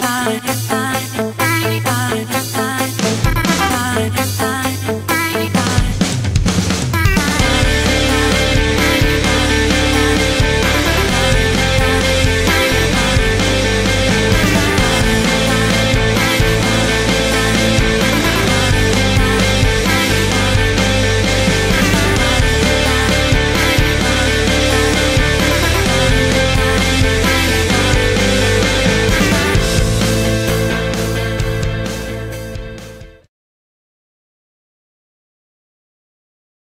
I